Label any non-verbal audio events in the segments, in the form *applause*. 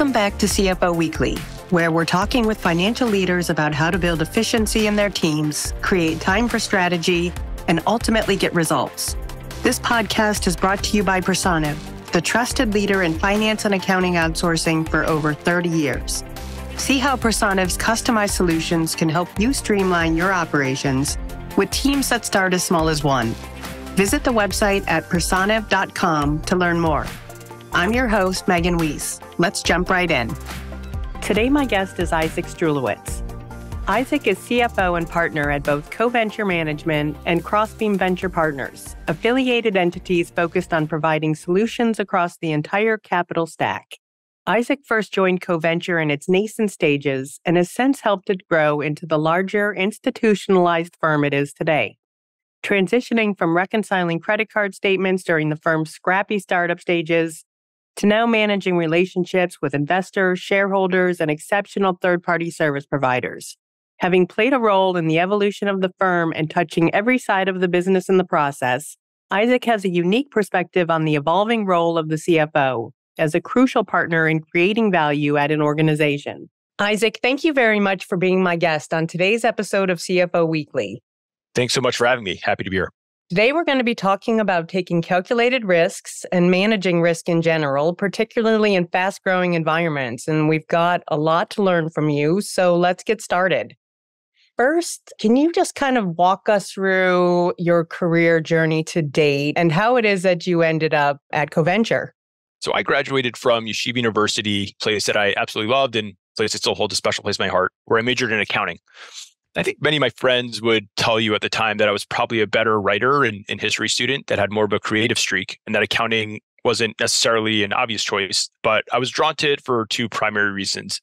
Welcome back to CFO Weekly, where we're talking with financial leaders about how to build efficiency in their teams, create time for strategy, and ultimately get results. This podcast is brought to you by Personiv, the trusted leader in finance and accounting outsourcing for over 30 years. See how Personiv's customized solutions can help you streamline your operations with teams that start as small as one. Visit the website at personiv.com to learn more. I'm your host, Megan Weis. Let's jump right in. Today, my guest is Isaac Strulowitz. Isaac is CFO and partner at both CoVenture Management and Crossbeam Venture Partners, affiliated entities focused on providing solutions across the entire capital stack. Isaac first joined CoVenture in its nascent stages and has since helped it grow into the larger institutionalized firm it is today. Transitioning from reconciling credit card statements during the firm's scrappy startup stages to now managing relationships with investors, shareholders, and exceptional third party service providers. Having played a role in the evolution of the firm and touching every side of the business in the process, Isaac has a unique perspective on the evolving role of the CFO as a crucial partner in creating value at an organization. Isaac, thank you very much for being my guest on today's episode of CFO Weekly. Thanks so much for having me. Happy to be here. Today, we're going to be talking about taking calculated risks and managing risk in general, particularly in fast growing environments. And we've got a lot to learn from you. So let's get started. First, can you just kind of walk us through your career journey to date and how it is that you ended up at CoVenture? So I graduated from Yeshiva University, place that I absolutely loved and place that still holds a special place in my heart, where I majored in accounting. I think many of my friends would tell you at the time that I was probably a better writer and, and history student that had more of a creative streak and that accounting wasn't necessarily an obvious choice, but I was drawn to it for two primary reasons.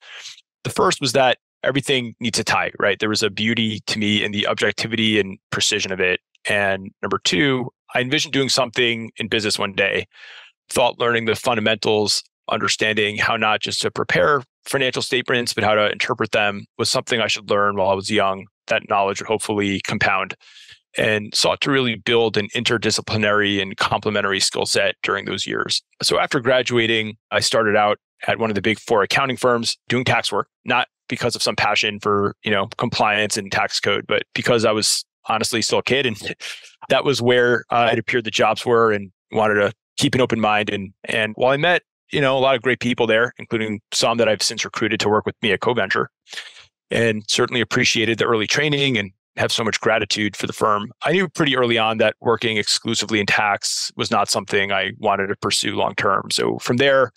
The first was that everything needs a tie, right? There was a beauty to me in the objectivity and precision of it. And number two, I envisioned doing something in business one day, thought learning the fundamentals, understanding how not just to prepare financial statements, but how to interpret them was something I should learn while I was young. That knowledge would hopefully compound and sought to really build an interdisciplinary and complementary skill set during those years. So after graduating, I started out at one of the big four accounting firms doing tax work, not because of some passion for, you know, compliance and tax code, but because I was honestly still a kid and *laughs* that was where uh, it appeared the jobs were and wanted to keep an open mind and and while I met you know, a lot of great people there, including some that I've since recruited to work with me at CoVenture. And certainly appreciated the early training and have so much gratitude for the firm. I knew pretty early on that working exclusively in tax was not something I wanted to pursue long term. So from there,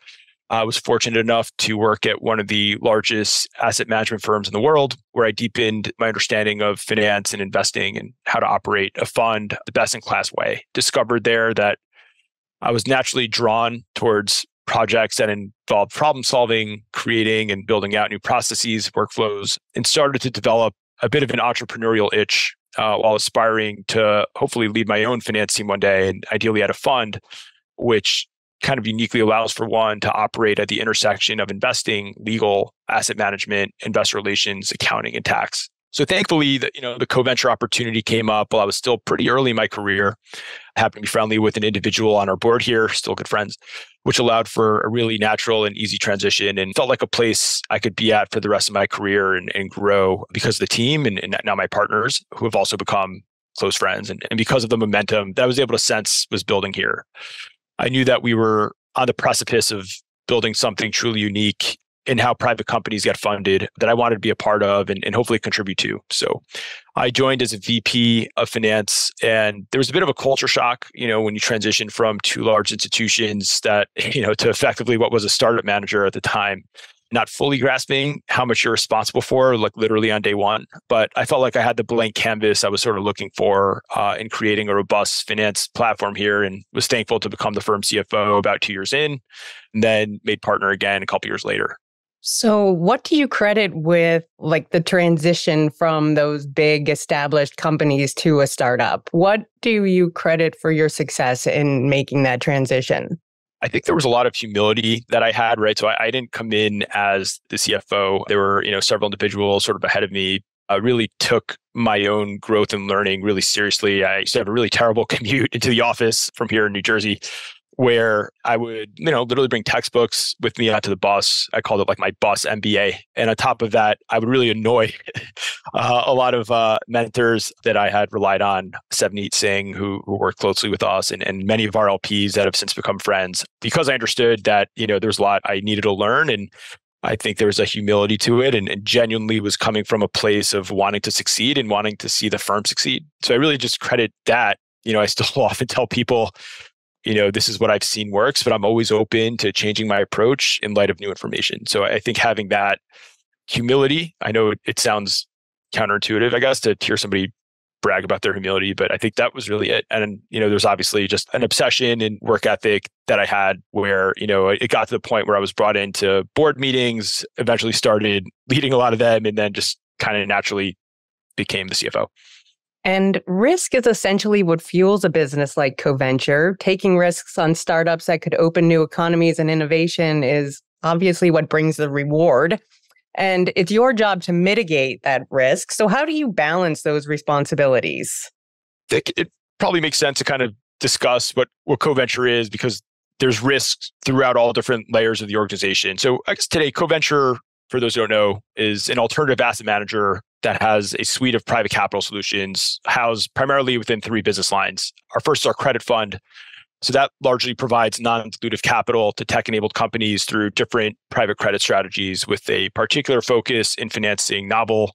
I was fortunate enough to work at one of the largest asset management firms in the world, where I deepened my understanding of finance and investing and how to operate a fund the best in class way. Discovered there that I was naturally drawn towards projects that involved problem solving, creating and building out new processes, workflows, and started to develop a bit of an entrepreneurial itch uh, while aspiring to hopefully lead my own finance team one day and ideally at a fund, which kind of uniquely allows for one to operate at the intersection of investing, legal, asset management, investor relations, accounting, and tax. So thankfully, the, you know, the CoVenture opportunity came up while I was still pretty early in my career. I happened to be friendly with an individual on our board here, still good friends, which allowed for a really natural and easy transition and felt like a place I could be at for the rest of my career and, and grow because of the team and, and now my partners who have also become close friends and, and because of the momentum that I was able to sense was building here. I knew that we were on the precipice of building something truly unique in how private companies get funded that I wanted to be a part of and, and hopefully contribute to. So I joined as a VP of finance and there was a bit of a culture shock, you know, when you transition from two large institutions that, *laughs* you know, to effectively what was a startup manager at the time not fully grasping how much you're responsible for, like literally on day one. But I felt like I had the blank canvas I was sort of looking for uh, in creating a robust finance platform here and was thankful to become the firm CFO about two years in, and then made partner again a couple years later. So, what do you credit with like the transition from those big established companies to a startup? What do you credit for your success in making that transition? I think there was a lot of humility that I had, right? So I, I, didn't come in as the CFO. There were, you know, several individuals sort of ahead of me. I really took my own growth and learning really seriously. I used to have a really terrible *laughs* commute into the office from here in New Jersey where I would, you know, literally bring textbooks with me onto the bus. I called it like my bus MBA. And on top of that, I would really annoy *laughs* uh, a lot of uh, mentors that I had relied on, Savneet Singh, who, who worked closely with us, and, and many of our LPs that have since become friends, because I understood that, you know, there's a lot I needed to learn. And I think there was a humility to it and, and, genuinely was coming from a place of wanting to succeed and wanting to see the firm succeed. So I really just credit that. You know, I still *laughs* often tell people, you know, this is what I've seen works, but I'm always open to changing my approach in light of new information. So I think having that humility, I know it sounds counterintuitive, I guess, to hear somebody brag about their humility, but I think that was really it. And, you know, there's obviously just an obsession and work ethic that I had where, you know, it got to the point where I was brought into board meetings, eventually started leading a lot of them, and then just kind of naturally became the CFO. And risk is essentially what fuels a business like CoVenture. Taking risks on startups that could open new economies and innovation is obviously what brings the reward. And it's your job to mitigate that risk. So, how do you balance those responsibilities? It probably makes sense to kind of discuss what, what CoVenture is because there's risks throughout all different layers of the organization. So, I guess today, CoVenture, for those who don't know, is an alternative asset manager that has a suite of private capital solutions housed primarily within three business lines. Our first is our credit fund, so that largely provides non-dilutive capital to tech-enabled companies through different private credit strategies with a particular focus in financing novel,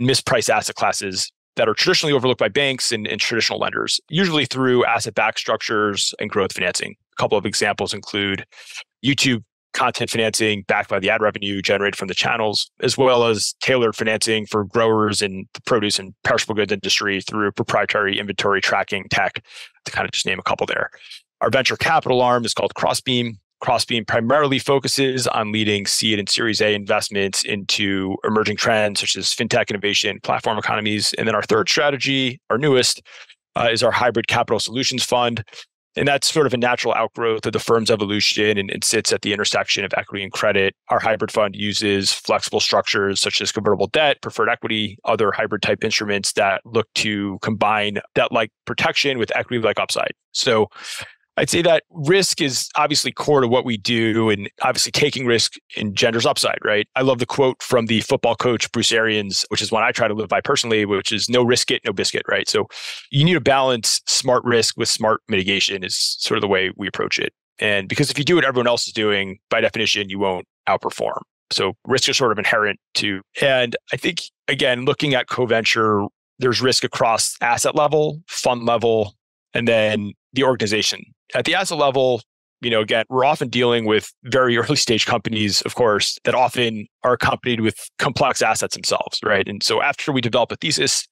mispriced asset classes that are traditionally overlooked by banks and, and traditional lenders, usually through asset-backed structures and growth financing. A couple of examples include YouTube content financing backed by the ad revenue generated from the channels, as well as tailored financing for growers in the produce and perishable goods industry through proprietary inventory tracking tech, to kind of just name a couple there. Our venture capital arm is called Crossbeam. Crossbeam primarily focuses on leading seed and Series A investments into emerging trends such as fintech innovation, platform economies. And then our third strategy, our newest, uh, is our hybrid capital solutions fund. And that's sort of a natural outgrowth of the firm's evolution and, and, sits at the intersection of equity and credit. Our hybrid fund uses flexible structures such as convertible debt, preferred equity, other hybrid type instruments that look to combine debt like protection with equity like upside. So I'd say that risk is obviously core to what we do, and obviously taking risk engenders upside, right? I love the quote from the football coach Bruce Arians, which is one I try to live by personally, which is no risk it, no biscuit, right? So you need to balance smart risk with smart mitigation is sort of the way we approach it. And because if you do what everyone else is doing, by definition, you won't outperform. So risk is sort of inherent to, and I think again, looking at CoVenture, there's risk across asset level, fund level, and then the organization at the asset level, you know, again, we're often dealing with very *laughs* early stage companies, of course, that often are accompanied with complex assets themselves, right? And so after we develop a thesis,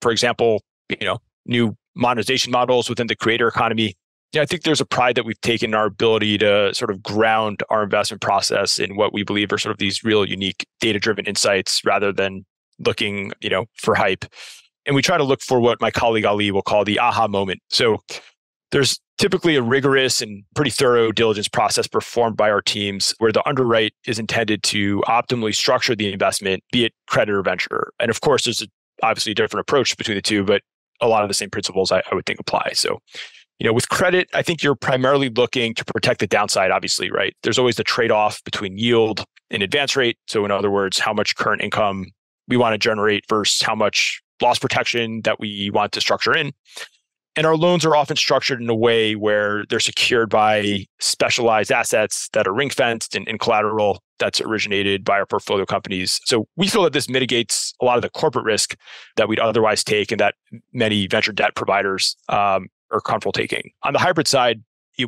for example, you know, new monetization models within the creator economy, yeah, I think there's a pride that we've taken in our ability to sort of ground our investment process in what we believe are sort of these real unique data driven insights rather than looking, you know, for hype. And we try to look for what my colleague Ali will call the aha moment. So there's typically a rigorous and pretty thorough diligence process performed by our teams where the underwrite is intended to optimally structure the investment, be it credit or venture. And of course, there's a, obviously a different approach between the two, but a lot of the same principles I, I would think apply. So, you know, with credit, I think you're primarily looking to protect the downside, obviously, right? There's always the trade off between yield and advance rate. So, in other words, how much current income we want to generate versus how much loss protection that we want to structure in. And our loans are often structured in a way where they're secured by specialized assets that are ring fenced and, and, collateral that's originated by our portfolio companies. So we feel that this mitigates a lot of the corporate risk that we'd otherwise take and that many venture debt providers um, are comfortable taking. On the hybrid side,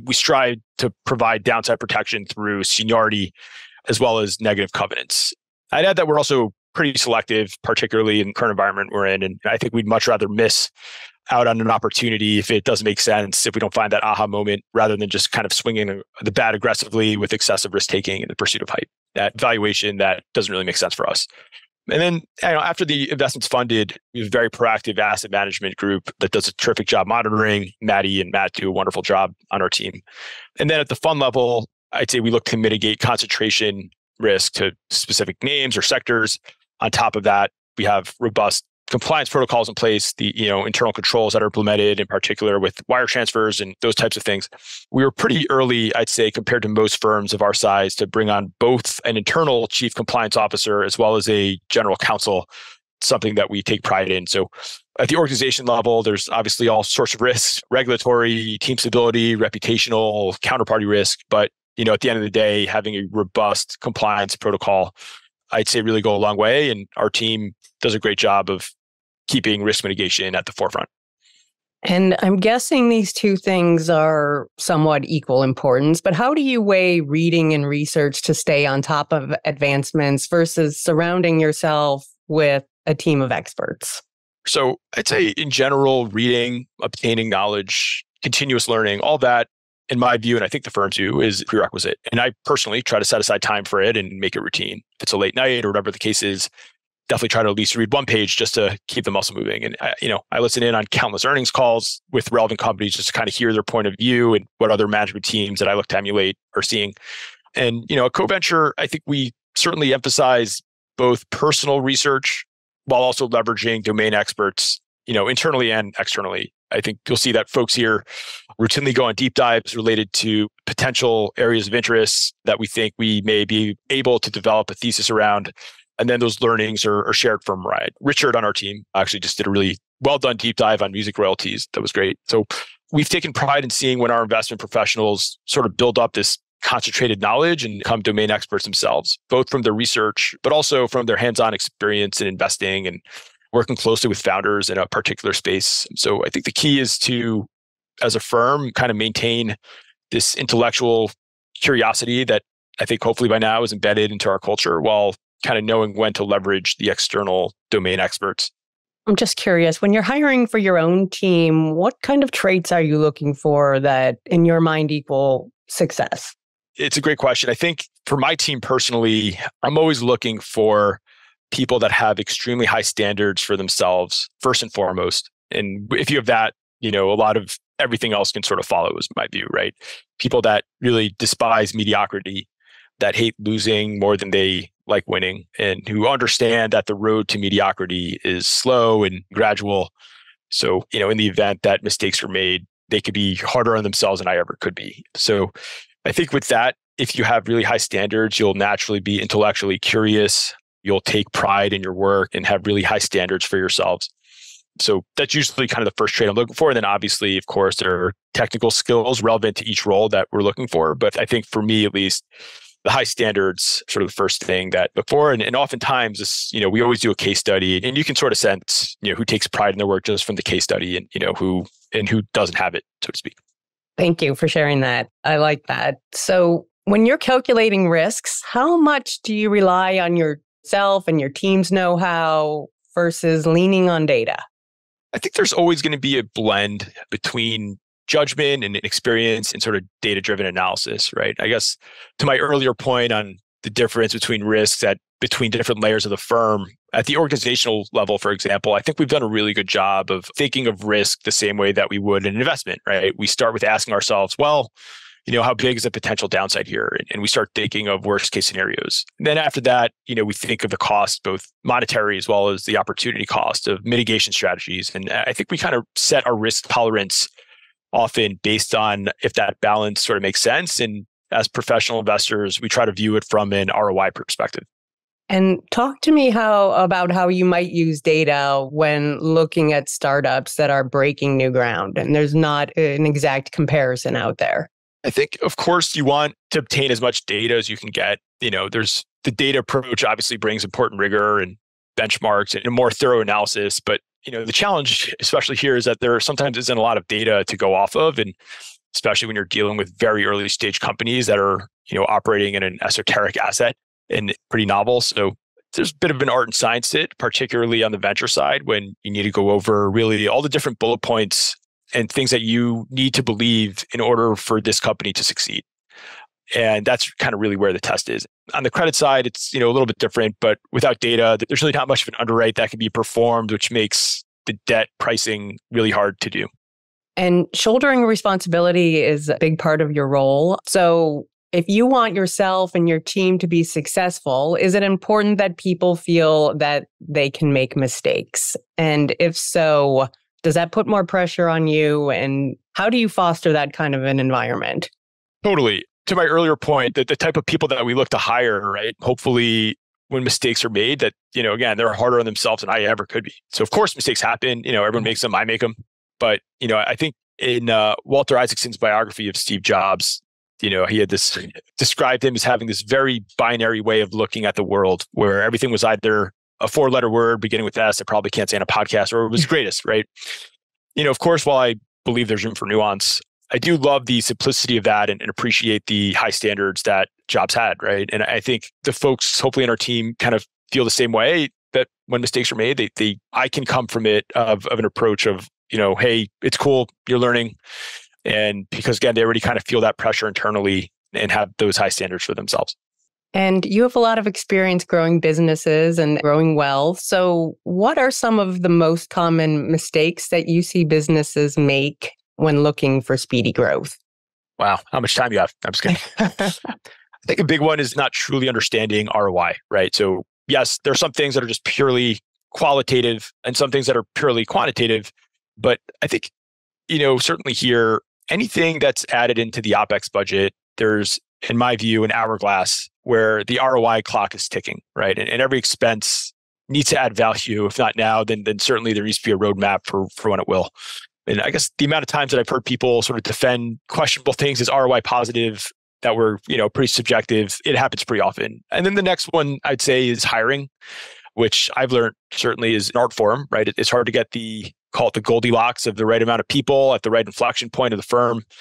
we strive to provide downside protection through seniority as well as negative covenants. I'd add that we're also pretty selective, particularly in the current environment we're in. And I think we'd much rather miss out on an opportunity if it doesn't make sense, if we don't find that aha moment, rather than just kind of swinging the bat aggressively with excessive risk taking in the pursuit of hype. That valuation that doesn't really make sense for us. And then you know, after the investment's funded, we have a very proactive asset management group that does a terrific job monitoring. Maddie and Matt do a wonderful job on our team. And then at the fund level, I'd say we look to mitigate concentration risk to specific names or sectors. On top of that, we have robust compliance protocols in place, the you know internal controls that are implemented, in particular with wire transfers and those types of things. We were pretty early, I'd say, compared to most firms of our size, to bring on both an internal chief compliance officer as well as a general counsel. Something that we take pride in. So at the organization level, there's obviously all sorts of risks, regulatory, team stability, reputational, counterparty risk. But you know, at the end of the day, having a robust compliance protocol, I'd say really go a long way. And our team does a great job of keeping risk mitigation at the forefront. And I'm guessing these two things are somewhat equal importance, but how do you weigh reading and research to stay on top of advancements versus surrounding yourself with a team of experts? So I'd say in general, reading, obtaining knowledge, continuous learning, all that, in my view, and I think the firms view, is prerequisite. And I personally try to set aside time for it and make it routine. If it's a late night or whatever the case is, definitely try to at least read one page just to keep the muscle moving. And I, you know, I listen in on countless earnings calls with relevant companies just to kind of hear their point of view and what other management teams that I look to emulate are seeing. And you know, a CoVenture, I think we certainly emphasize both personal research while also leveraging domain experts, you know, internally and externally. I think you'll see that folks here routinely go on deep dives related to potential areas of interest that we think we may be able to develop a thesis around and then those learnings are, are shared from Ryan. Richard on our team actually just did a really well done deep dive on music royalties. That was great. So we've taken pride in seeing when our investment professionals sort of build up this concentrated knowledge and become domain experts themselves, both from their research, but also from their hands on experience in investing and working closely with founders in a particular space. So I think the key is to, as a firm, kind of maintain this intellectual curiosity that I think hopefully by now is embedded into our culture while kind of knowing when to leverage the external domain experts. I'm just curious when you're hiring for your own team, what kind of traits are you looking for that in your mind equal success? It's a great question. I think for my team personally, I'm always looking for people that have extremely high standards for themselves, first and foremost. And if you have that, you know, a lot of everything else can sort of follow, is my view, right? People that really despise mediocrity, that hate losing more than they like winning and who understand that the road to mediocrity is slow and gradual. So, you know, in the event that mistakes are made, they could be harder on themselves than I ever could be. So, I think with that, if you have really high standards, you'll naturally be intellectually curious. You'll take pride in your work and have really high standards for yourselves. So that's usually kind of the first trait I'm looking for. And then obviously, of course, there are technical skills relevant to each role that we're looking for. But I think for me, at least, the high standards sort of the first thing that before and, and oftentimes this you know we always do a case study and you can sort of sense you know who takes pride in their work just from the case study and you know who and who doesn't have it so to speak thank you for sharing that i like that so when you're calculating risks how much do you rely on yourself and your team's know-how versus leaning on data i think there's always going to be a blend between judgment and experience and sort of data driven analysis, right? I guess to my earlier point on the difference between risks at between different layers of the firm at the organizational level for example i think we've done a really good job of thinking of risk the same way that we would an investment right we start with asking ourselves well you know how big is the potential downside here and we start thinking of worst case scenarios and then after that you know we think of the cost both monetary as well as the opportunity cost of mitigation strategies and i think we kind of set our risk tolerance often based on if that balance sort of makes sense. And as professional investors, we try to view it from an ROI perspective. And talk to me how about how you might use data when looking at startups that are breaking new ground and there's not an exact comparison out there. I think of course you want to obtain as much data as you can get. You know, there's the data approach obviously brings important rigor and benchmarks and a more thorough analysis, but you know the challenge especially here is that there sometimes isn't a lot of data to go off of and especially when you're dealing with very early stage companies that are you know operating in an esoteric asset and pretty novel so there's a bit of an art and science to it particularly on the venture side when you need to go over really all the different bullet points and things that you need to believe in order for this company to succeed and that's kind of really where the test is on the credit side, it's you know a little bit different, but without data, there's really not much of an underwrite that can be performed, which makes the debt pricing really hard to do. And shouldering responsibility is a big part of your role. So if you want yourself and your team to be successful, is it important that people feel that they can make mistakes? And if so, does that put more pressure on you? And how do you foster that kind of an environment? Totally. To my earlier point, that the type of people that we look to hire, right? Hopefully, when mistakes are made, that, you know, again, they're harder on themselves than I ever could be. So, of course, mistakes happen. You know, everyone makes them, I make them. But, you know, I think in uh, Walter Isaacson's biography of Steve Jobs, you know, he had this described him as having this very binary way of looking at the world where everything was either a four letter word beginning with S, I probably can't say in a podcast, or it was greatest, right? You know, of course, while I believe there's room for nuance, I do love the simplicity of that and, and appreciate the high standards that Jobs had, right? And I think the folks, hopefully in our team, kind of feel the same way that when mistakes are made, they, they I can come from it of, of an approach of, you know, hey, it's cool, you're learning and because again, they already kind of feel that pressure internally and have those high standards for themselves. And you have a lot of experience growing businesses and growing wealth. So, what are some of the most common mistakes that you see businesses make when looking for speedy growth? Wow, how much time you have? I'm just kidding. *laughs* I think a big one is not truly understanding ROI, right? So, yes, there are some things that are just purely qualitative and some things that are purely quantitative. But I think, you know, certainly here, anything that's added into the OPEX budget, there's, in my view, an hourglass where the ROI clock is ticking, right? And, and every expense needs to add value. If not now, then then certainly there needs to be a roadmap for for when it will. And I guess the amount of times that I've heard people sort of defend questionable things as ROI positive that were, you know, pretty subjective, it happens pretty often. And then the next one I'd say is hiring, which I've learned certainly is an art form, right? It's hard to get the call it the Goldilocks of the right amount of people at the right inflection point of the firm. I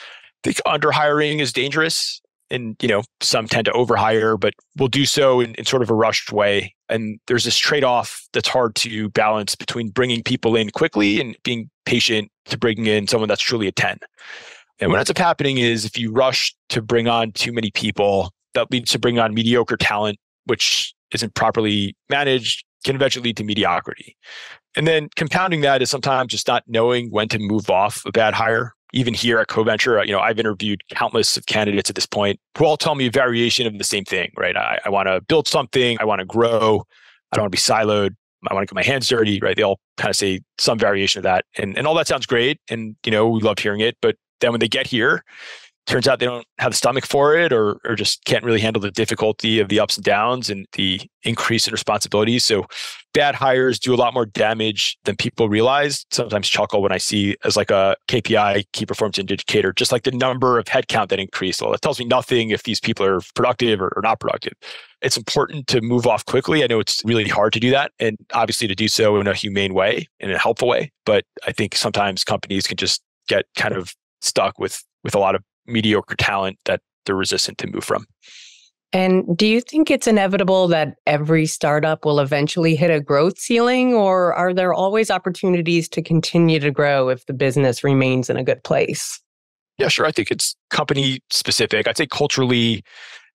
think under hiring is dangerous. And, you know, some tend to overhire, but will do so in, in sort of a rushed way. And there's this trade off that's hard to balance between bringing people in quickly and being patient to bringing in someone that's truly a 10. And what hmm. ends up happening is if you rush to bring on too many people, that leads to bring on mediocre talent, which isn't properly managed, can eventually lead to mediocrity. And then compounding that is sometimes just not knowing when to move off a bad hire. Even here at CoVenture, uh, you know, I've interviewed countless of candidates at this point who all tell me a variation of the same thing, right? I, I want to build something, I want to grow, I don't want to be siloed, I want to get my hands dirty, right? They all kind of say some variation of that. And and all that sounds great. And you know, we love hearing it. But then when they get here, turns out they don't have the stomach for it or, or just can't really handle the difficulty of the ups and downs and the increase in responsibilities. So bad hires do a lot more damage than people realize. Sometimes chuckle when I see as like a KPI, key performance indicator, just like the number of headcount that increased. Well, it tells me nothing if these people are productive or, or not productive. It's important to move off quickly. I know it's really hard to do that and obviously to do so in a humane way, in a helpful way. But I think sometimes companies can just get kind of stuck with with a lot of mediocre talent that they're resistant to move from. And do you think it's inevitable that every startup will eventually hit a growth ceiling, or are there always opportunities to continue to grow if the business remains in a good place? Yeah, sure. I think it's company specific. I'd say culturally,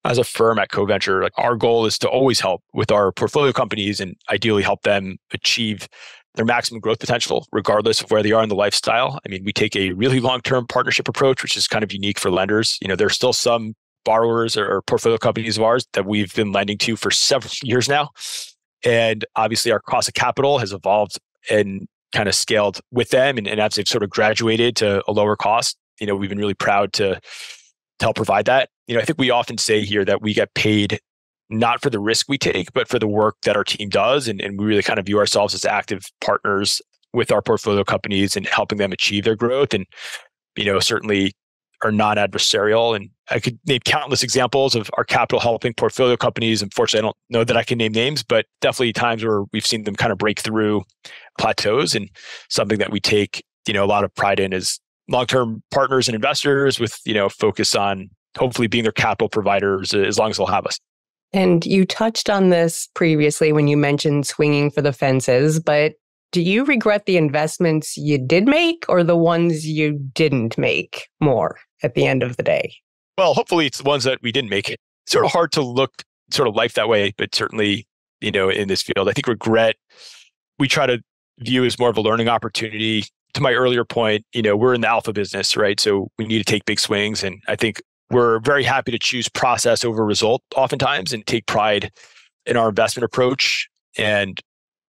as a firm at CoVenture, like our goal is to always help with our portfolio companies and ideally help them achieve their maximum growth potential, regardless of where they are in the lifestyle. I mean, we take a really long-term partnership approach, which is kind of unique for lenders. You know, there's still some borrowers or portfolio companies of ours that we've been lending to for several years now. And obviously our cost of capital has evolved and kind of scaled with them. And, and as they've sort of graduated to a lower cost, you know, we've been really proud to, to help provide that. You know, I think we often say here that we get paid not for the risk we take, but for the work that our team does. And, and we really kind of view ourselves as active partners with our portfolio companies and helping them achieve their growth. And, you know, certainly are non-adversarial. And I could name countless examples of our capital helping portfolio companies. Unfortunately, I don't know that I can name names, but definitely times where we've seen them kind of break through plateaus and something that we take, you know, a lot of pride in is long-term partners and investors with, you know, focus on hopefully being their capital providers as long as they'll have us. And you touched on this previously when you mentioned swinging for the fences, but do you regret the investments you did make or the ones you didn't make more at the end of the day? Well, hopefully it's the ones that we didn't make. It's sort of hard to look sort of life that way, but certainly, you know, in this field, I think regret we try to view as more of a learning opportunity. To my earlier point, you know, we're in the alpha business, right? So we need to take big swings. And I think we're very happy to choose process over result oftentimes and take pride in our investment approach. And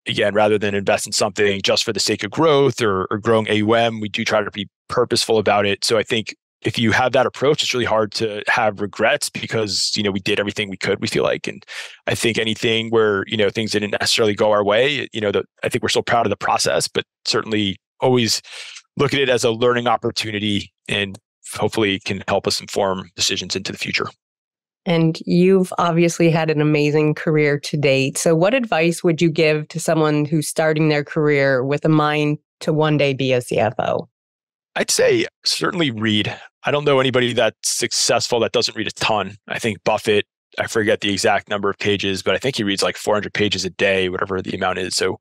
again, rather than invest in something just for the sake of growth or, or growing AUM, we do try to be purposeful about it. So I think if you have that approach, it's really hard to have regrets because, you know, we did everything we could, we feel like. And I think anything where, you know, things didn't necessarily go our way, you know, the, I think we're still proud of the process, but certainly always look at it as a learning opportunity and hopefully can help us inform decisions into the future. And you've obviously had an amazing career to date. So, what advice would you give to someone who's starting their career with a mind to one day be a CFO? I'd say certainly read. I don't know anybody that's successful that doesn't read a ton. I think Buffett, I forget the exact number of pages, but I think he reads like 400 pages a day, whatever the amount is. So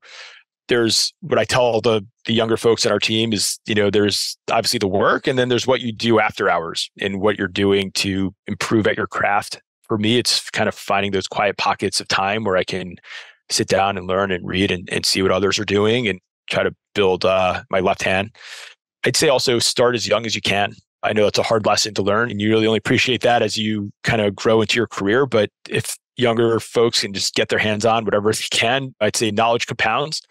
there's what I tell all the the younger folks in our team is, you know, there's obviously the work and then there's what you do after hours and what you're doing to improve at your craft. For me, it's kind of finding those quiet pockets of time where I can sit down and learn and read and, and see what others are doing and try to build uh, my left hand. I'd say also start as young as you can. I know it's a hard lesson to learn and you really only appreciate that as you kind of grow into your career. But if younger folks can just get their hands on whatever they can, I'd say knowledge compounds.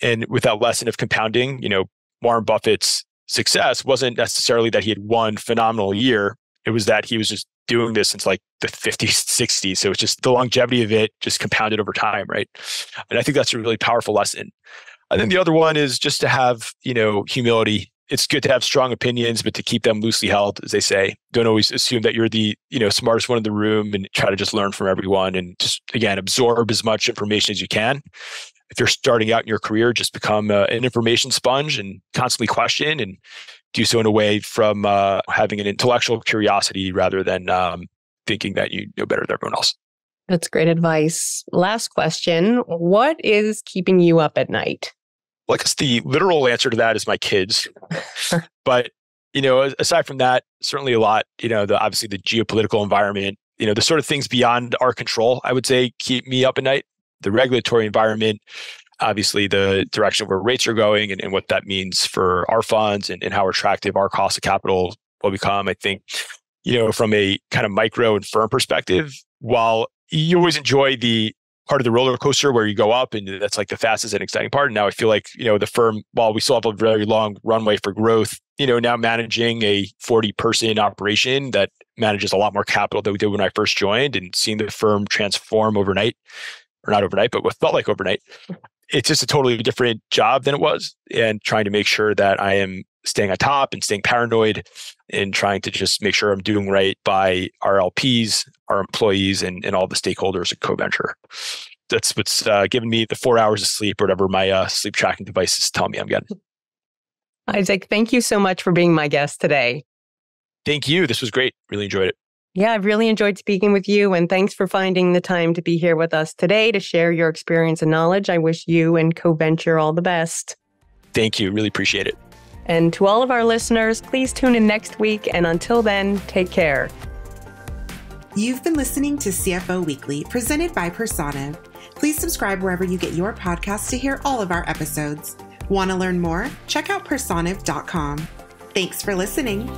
And with that lesson of compounding, you know, Warren Buffett's success wasn't necessarily that he had one phenomenal year. It was that he was just doing this since like the 50s, 60s. So it's just the longevity of it just compounded over time, right? And I think that's a really powerful lesson. I think the other one is just to have, you know, humility it's good to have strong opinions, but to keep them loosely held, as they say. Don't always assume that you're the you know smartest one in the room, and try to just learn from everyone, and just again absorb as much information as you can. If you're starting out in your career, just become uh, an information sponge and constantly question, and do so in a way from uh, having an intellectual curiosity rather than um, thinking that you know better than everyone else. That's great advice. Last question: What is keeping you up at night? Well, I guess the literal answer to that is my kids. *laughs* but you know, aside from that, certainly a lot. You know, the obviously the geopolitical environment. You know, the sort of things beyond our control. I would say keep me up at night. The regulatory environment, obviously the direction where rates are going, and, and what that means for our funds and, and how attractive our cost of capital will become. I think, you know, from a kind of micro and firm perspective, while you always enjoy the part of the roller coaster where you go up and that's like the fastest and exciting part. And now I feel like, you know, the firm, while we still have a very long runway for growth, you know, now managing a 40 person operation that manages a lot more capital than we did when I first joined and seeing the firm transform overnight, or not overnight, but what felt like overnight. It's just a totally different job than it was and trying to make sure that I am staying on top and staying paranoid and trying to just make sure I'm doing right by our LPs, our employees, and, and all the stakeholders at CoVenture. That's what's uh, given me the four hours of sleep or whatever my uh, sleep tracking devices tell me I'm getting. Isaac, thank you so much for being my guest today. Thank you. This was great. Really enjoyed it. Yeah, I've really enjoyed speaking with you. And thanks for finding the time to be here with us today to share your experience and knowledge. I wish you and CoVenture all the best. Thank you. Really appreciate it. And to all of our listeners, please tune in next week. And until then, take care. You've been listening to CFO Weekly, presented by Personiv. Please subscribe wherever you get your podcasts to hear all of our episodes. Want to learn more? Check out personiv.com. Thanks for listening.